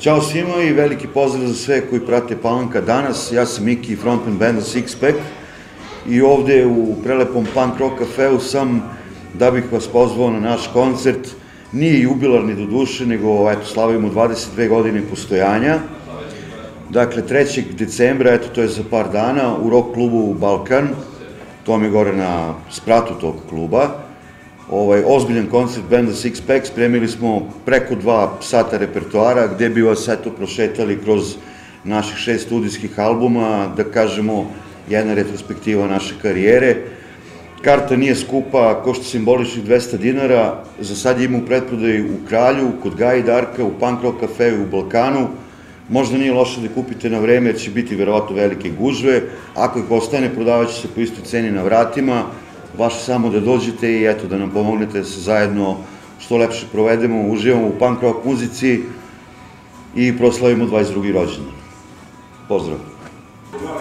Ćao svima i veliki pozdrav za sve koji prate Palanka danas. Ja sam Miki, frontman benda Sixpack i ovde u prelepom punk rock kafeu sam da bih vas pozvao na naš koncert. Nije jubilarni do duše, nego eto, slavimo 22 godine postojanja. Dakle, 3. decembra, eto, to je za par dana, u rock klubu Balkan, to je gore na spratu tog kluba ovaj, ozbiljan koncert benda Six Pack, spremili smo preko dva sata repertoara gde bi vas eto prošetali kroz naših šest studijskih albuma, da kažemo jedna retrospektiva naše karijere. Karta nije skupa, košta simboličnih 200 dinara, za sad ima u pretprodaju u Kralju, kod Gaji Darka, u Punk Rock Cafeu u Balkanu, možda nije loše da kupite na vreme, jer će biti verovatno velike gužve, ako ih ostane, prodavat će se po istoj ceni na vratima, vaše samo da dođete i eto, da nam pomognete da se zajedno što lepše provedemo, uživamo u punk rock muzici i proslavimo 22. rođendan. Pozdrav! Hvala,